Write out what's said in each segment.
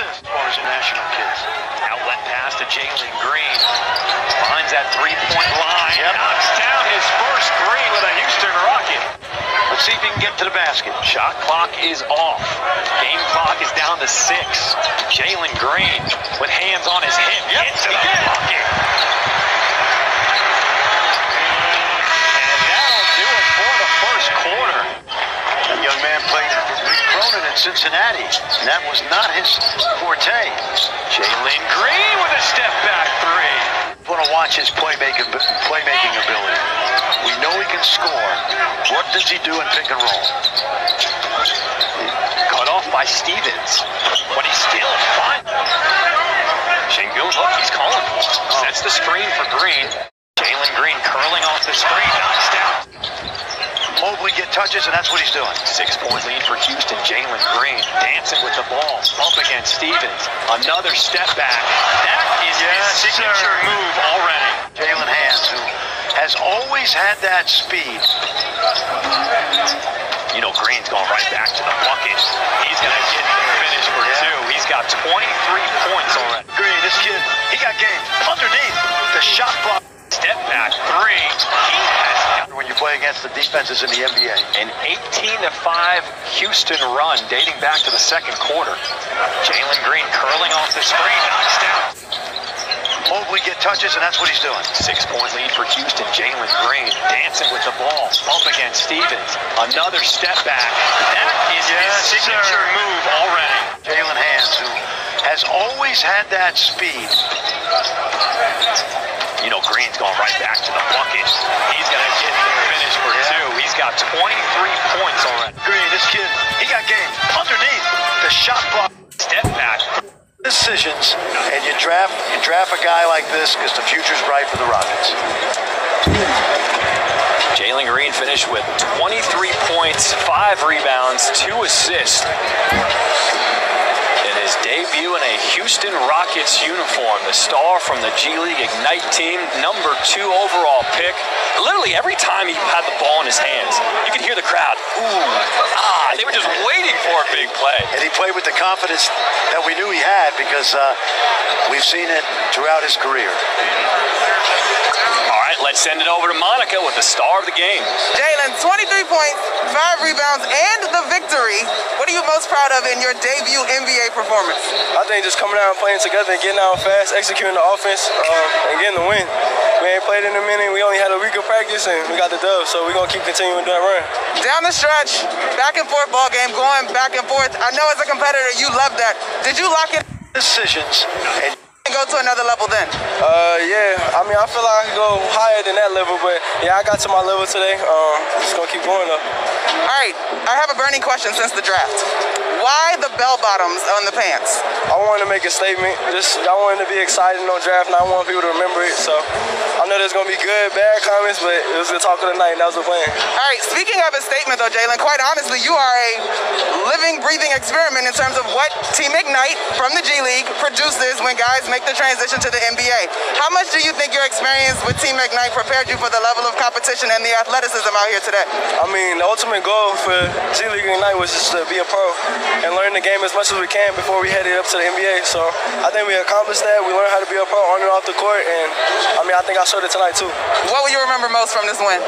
as far as the national kids. Outlet pass to Jalen Green. Finds that three-point line. Yep. Knocks down his first three with a Houston Rocket. Let's see if he can get to the basket. Shot clock is off. Game clock is down to six. Jalen Green with hands on his hip. Yep. Hits In Cincinnati, and that was not his forte. Jalen Green with a step back three. want to watch his playmaking playmaking ability. We know he can score. What does he do in pick and roll? Cut off by Stevens. But he's still fine. Sengun, look, he's calling. Sets the screen for Green. Jalen Green curling off the screen, knocks down. Mobley get touches, and that's what he's doing. Six point lead for Houston. Jalen Green dancing with the ball. Up against Stevens. Another step back. That is Yes, his signature sir. move already. Jalen Hands, who has always had that speed. You know, Green's going right back to the bucket. He's going to get the finish for Yeah. two. He's got 23 points already. Green, this kid, he got game underneath the shot clock. Step back three. He has When you play against the defenses in the NBA. an 18 to 5 Houston run dating back to the second quarter. Jalen Green curling off the screen, knocks down. Mobley get touches, and that's what he's doing. Six point lead for Houston. Jalen Green dancing with the ball. Up against Stevens. Another step back. That is Yes, his signature sir. move already. Jalen Hands, who has always had that speed. You know, Green's going right back to the bucket. He's going to get the finish for Yeah. two. He's got 23 points already. Green, this kid, he got game underneath the shot clock. Step back. Decisions, and you draft you draft a guy like this because the future's bright for the Rockets. Jalen Green finished with 23 points, five rebounds, two assists. In his debut in a Houston Rockets uniform, the star from the G League Ignite team, number two overall pick. Literally every time he had the ball in his hands, you could hear the crowd, ooh, ah, they were just waiting for a big play. And he played with the confidence that we knew he had because uh, we've seen it throughout his career. All right, let's send it over to Monica with the star of the game. Jalen, 23 points, five rebounds, and the victory. What are you most proud of in your debut NBA performance? I think just coming out and playing together and getting out fast, executing the offense, um, and getting the win. We ain't played in a minute. We only had a week of practice, and we got the dub. So we're gonna keep continuing that run. Down the stretch, back and forth ball game, going back and forth. I know as a competitor, you love that. Did you lock it Decisions, and and go to another level then? Uh, yeah. I mean, I feel like I can go higher than that level, but yeah, I got to my level today. Um, just gonna keep going though. All right, I have a burning question since the draft. Why the bell bottoms on the pants? I wanted to make a statement. Just I wanted to be excited on draft, and I want people to remember it. So I know there's gonna be good, bad comments, but it was the talk of the night, and that was the plan. All right, speaking of a statement though, Jalen, quite honestly, you are a living, breathing experiment in terms of what Team Ignite from the G League produces when guys make the transition to the NBA. How much do you think your experience with Team Ignite prepared you for the level of competition and the athleticism out here today? I mean, the ultimate goal for G League Ignite was just to be a pro and learn the game as much as we can before we headed up to the NBA. So I think we accomplished that. We learned how to be a pro on and off the court, and I mean, I think I showed it tonight too. What will you remember most from this win?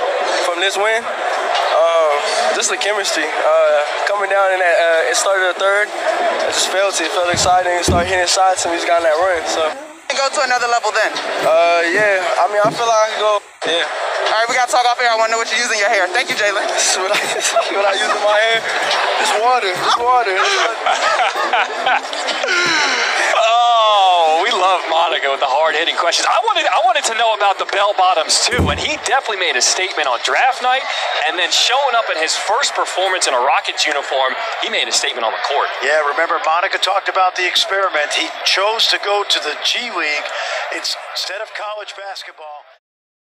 From this win, um, just the chemistry. Uh, coming down and uh, it started a third. I just felt it. It felt exciting. Started hitting shots, and we just got on that run. So, And go to another level then. uh, yeah. I mean, I feel like I can go. Yeah. All right, we got to talk off here. I want to know what you use in your hair. Thank you, Jalen. This is what I, what I use in my hair. It's water. It's water. Oh, we love Monica with the hard-hitting questions. I wanted, I wanted to know about the bell bottoms too, and he definitely made a statement on draft night, and then showing up in his first performance in a Rockets uniform, he made a statement on the court. yeah, remember Monica talked about the experiment. He chose to go to the G League instead of college basketball.